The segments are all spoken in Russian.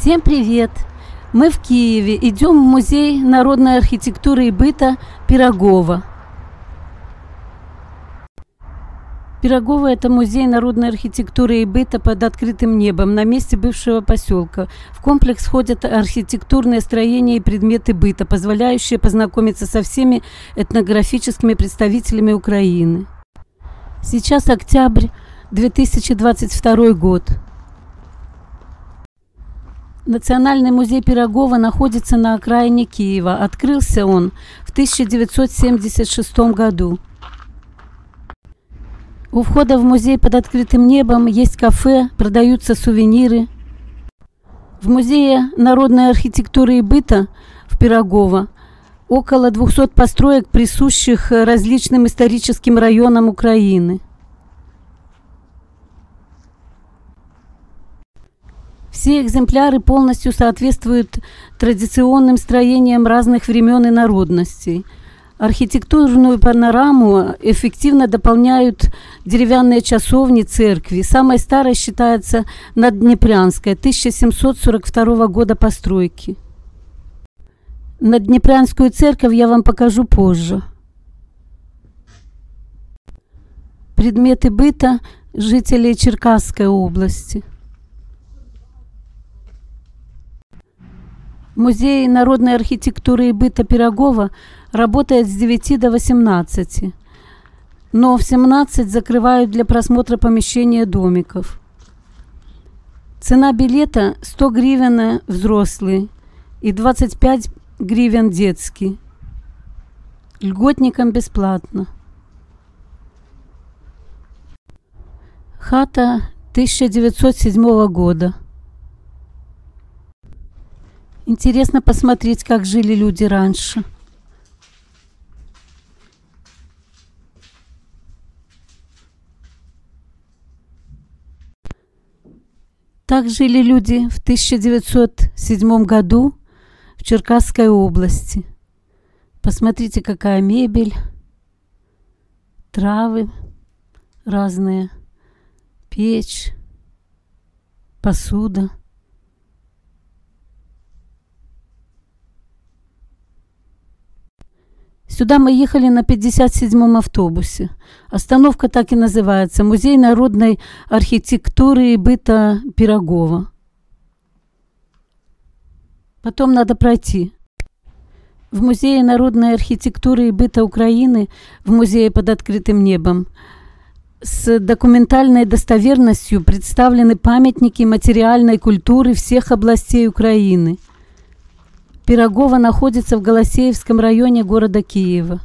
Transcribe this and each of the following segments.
Всем привет! Мы в Киеве. Идем в музей народной архитектуры и быта Пирогова. Пирогово – это музей народной архитектуры и быта под открытым небом на месте бывшего поселка. В комплекс входят архитектурные строения и предметы быта, позволяющие познакомиться со всеми этнографическими представителями Украины. Сейчас октябрь 2022 год. Национальный музей Пирогова находится на окраине Киева. Открылся он в 1976 году. У входа в музей под открытым небом есть кафе, продаются сувениры. В музее народной архитектуры и быта в Пирогово около 200 построек, присущих различным историческим районам Украины. Все экземпляры полностью соответствуют традиционным строениям разных времен и народностей – Архитектурную панораму эффективно дополняют деревянные часовни церкви. Самой старой считается Надднепрянская, 1742 года постройки. Надднепрянскую церковь я вам покажу позже. Предметы быта жителей Черкасской области. Музей народной архитектуры и быта Пирогова – работает с 9 до 18, но в 17 закрывают для просмотра помещения домиков. Цена билета 100 гривен взрослый и 25 гривен детский. Льготникам бесплатно. Хата 1907 года. Интересно посмотреть, как жили люди раньше. Так жили люди в 1907 году в Черкасской области. Посмотрите, какая мебель, травы разные, печь, посуда – Сюда мы ехали на 57-м автобусе. Остановка так и называется «Музей народной архитектуры и быта Пирогова». Потом надо пройти. В Музее народной архитектуры и быта Украины, в Музее под открытым небом, с документальной достоверностью представлены памятники материальной культуры всех областей Украины – Пирогова находится в Голосеевском районе города Киева.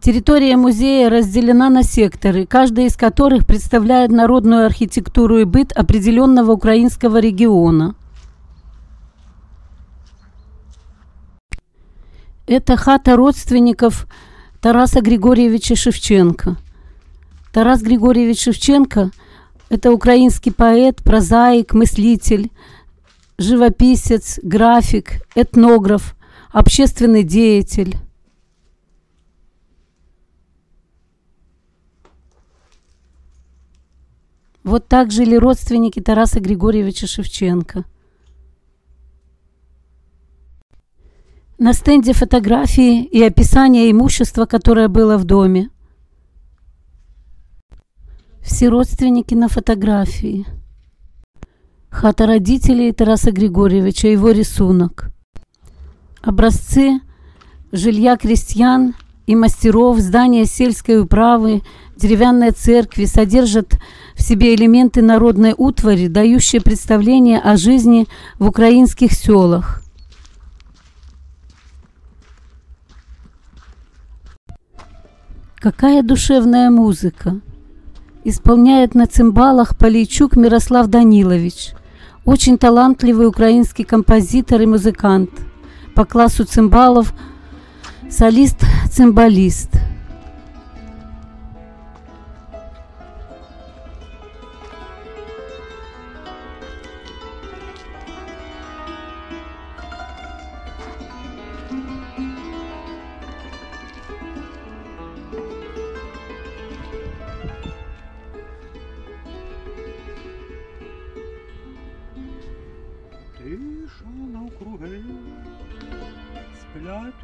Территория музея разделена на секторы, каждый из которых представляет народную архитектуру и быт определенного украинского региона. Это хата родственников Тараса Григорьевича Шевченко. Тарас Григорьевич Шевченко – это украинский поэт, прозаик, мыслитель, живописец, график, этнограф, общественный деятель. Вот так жили родственники Тараса Григорьевича Шевченко. На стенде фотографии и описание имущества, которое было в доме – все родственники на фотографии. Хата родителей Тараса Григорьевича, его рисунок. Образцы жилья крестьян и мастеров, здания сельской управы, деревянные церкви содержат в себе элементы народной утвари, дающие представление о жизни в украинских селах. Какая душевная музыка! Исполняет на цимбалах Полейчук Мирослав Данилович. Очень талантливый украинский композитор и музыкант. По классу цимбалов солист-цимбалист –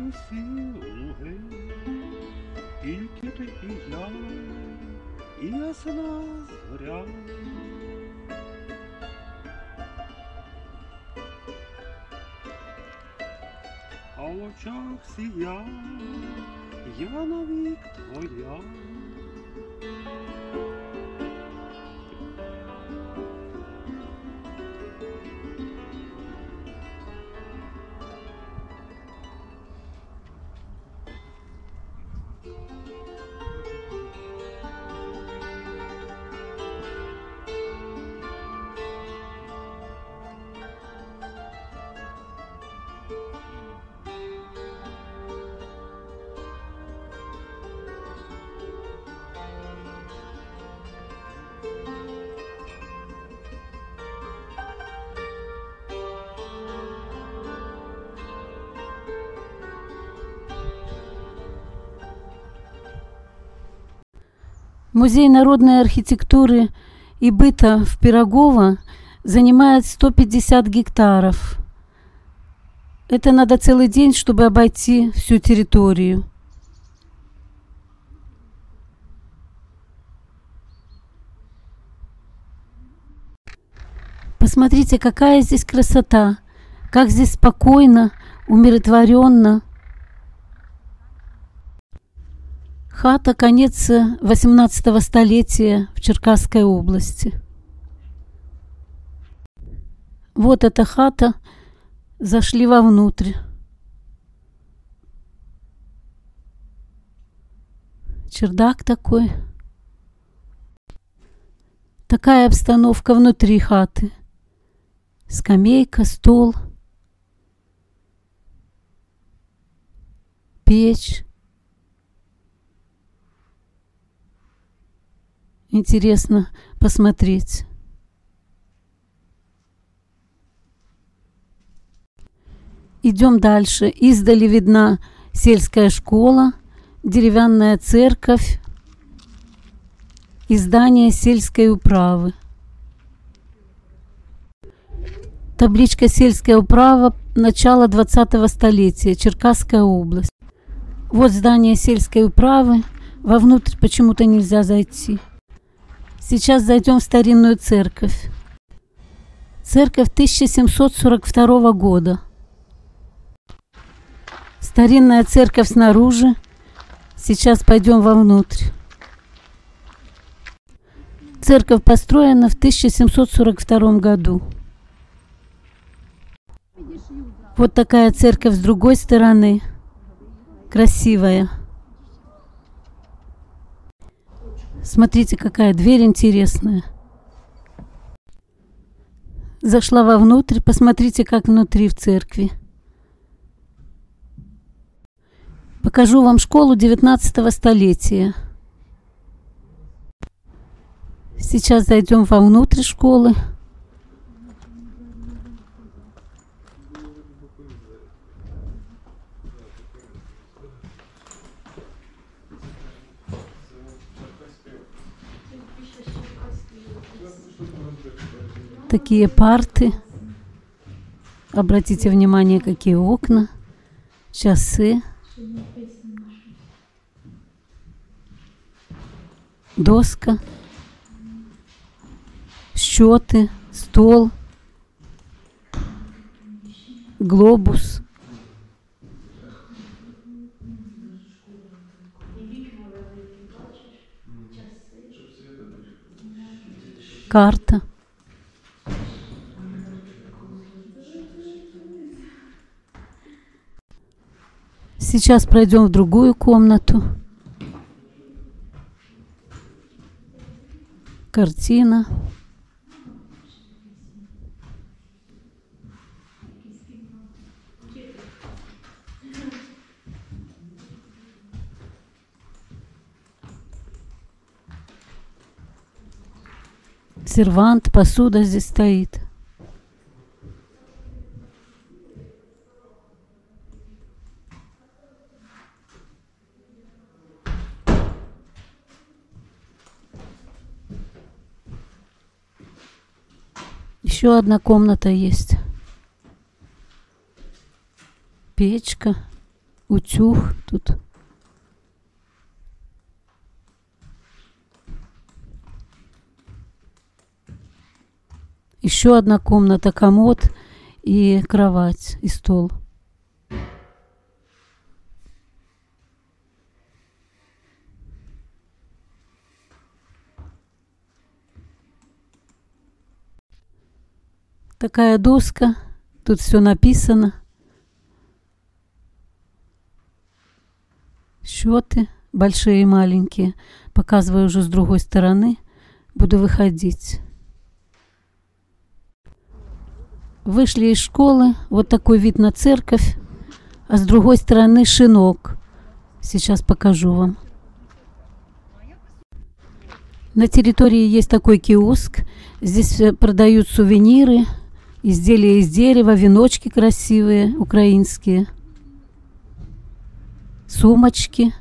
сплять усі луги, тільки ти і я, і ясна зоря. А в очах сія, я навік твоя. Музей народной архитектуры и быта в Пирогово занимает 150 гектаров. Это надо целый день, чтобы обойти всю территорию. Посмотрите, какая здесь красота, как здесь спокойно, умиротворенно. Хата конец 18 столетия в Черкасской области. Вот эта хата. Зашли вовнутрь. Чердак такой. Такая обстановка внутри хаты. Скамейка, стол, печь. Интересно посмотреть. Идем дальше. Издали видна сельская школа, деревянная церковь и здание сельской управы. Табличка «Сельская управа» начала 20-го столетия, Черкасская область. Вот здание сельской управы. Вовнутрь почему-то нельзя зайти. Сейчас зайдем в старинную церковь. Церковь 1742 года. Старинная церковь снаружи. Сейчас пойдем вовнутрь. Церковь построена в 1742 году. Вот такая церковь с другой стороны. Красивая. Смотрите, какая дверь интересная. Зашла вовнутрь, посмотрите, как внутри в церкви. Покажу вам школу 19 столетия. Сейчас зайдем вовнутрь школы. Такие парты. Обратите внимание, какие окна, часы. доска, счеты, стол, глобус. Карта. Сейчас пройдем в другую комнату. Картина. Сервант, посуда здесь стоит. Еще одна комната есть. Печка. утюг тут. Еще одна комната, комод и кровать, и стол. Такая доска, тут все написано. Счеты большие и маленькие. Показываю уже с другой стороны. Буду выходить. Вышли из школы, вот такой вид на церковь, а с другой стороны шинок. Сейчас покажу вам. На территории есть такой киоск. Здесь э, продают сувениры, изделия из дерева, веночки красивые, украинские, сумочки.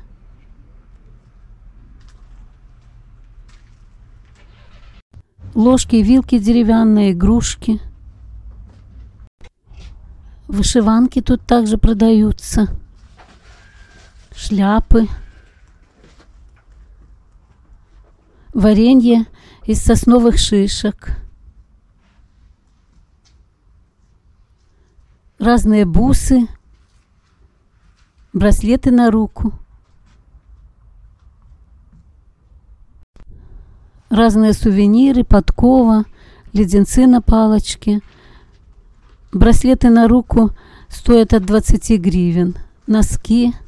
Ложки и вилки деревянные, игрушки. Вышиванки тут также продаются. Шляпы. Варенье из сосновых шишек. Разные бусы, браслеты на руку, разные сувениры, подкова, леденцы на палочке. Браслеты на руку стоят от 20 гривен. Носки –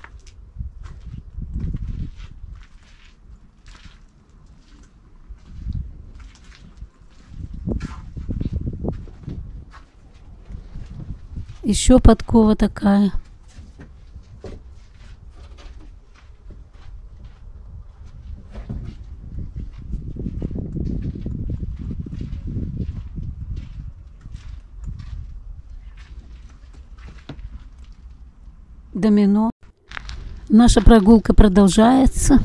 Еще подкова такая. Домино. Наша прогулка продолжается.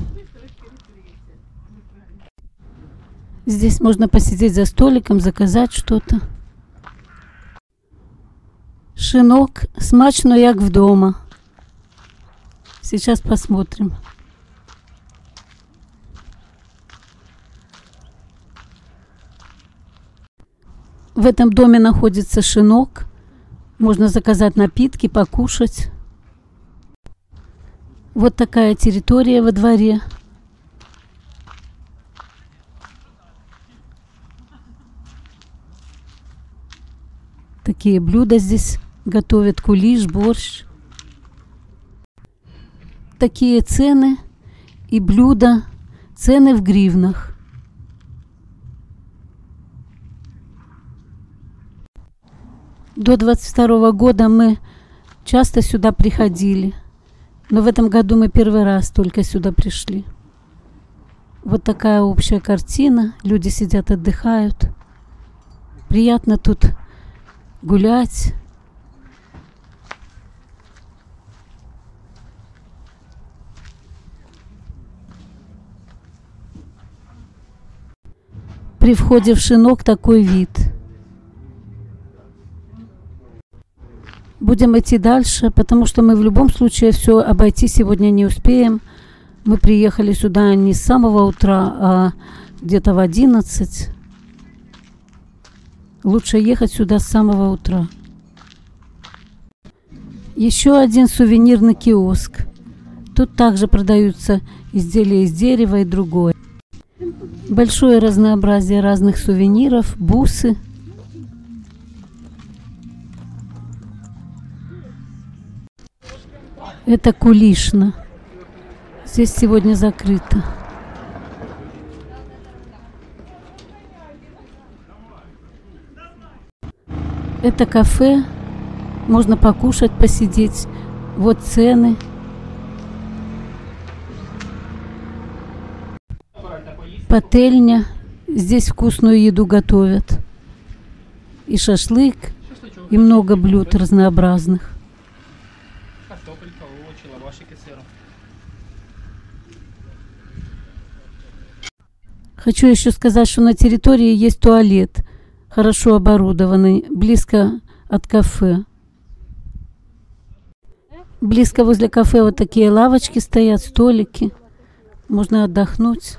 Здесь можно посидеть за столиком, заказать что-то. Шинок смачно, як вдома. Сейчас посмотрим. В этом доме находится шинок. Можно заказать напитки, покушать. Вот такая территория во дворе. Такие блюда здесь готовят кулиш, борщ. Такие цены и блюда, цены в гривнах. До 22 года мы часто сюда приходили, но в этом году мы первый раз только сюда пришли. Вот такая общая картина. Люди сидят, отдыхают. Приятно тут гулять. При входе в шинок такой вид. Будем идти дальше, потому что мы в любом случае все обойти сегодня не успеем. Мы приехали сюда не с самого утра, а где-то в 11. Лучше ехать сюда с самого утра. Еще один сувенирный киоск. Тут также продаются изделия из дерева и другое. Большое разнообразие разных сувениров, бусы. Это Кулишна. Здесь сегодня закрыто. Это кафе. Можно покушать, посидеть. Вот цены. Пательня. Здесь вкусную еду готовят. И шашлык, и много блюд разнообразных. Хочу еще сказать, что на территории есть туалет, хорошо оборудованный, близко от кафе. Близко возле кафе вот такие лавочки стоят, столики. Можно отдохнуть.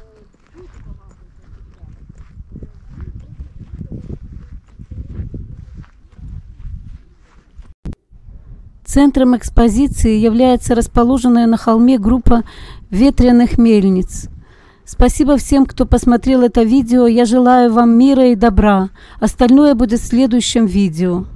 Центром экспозиции является расположенная на холме группа ветряных мельниц. Спасибо всем, кто посмотрел это видео. Я желаю вам мира и добра. Остальное будет в следующем видео.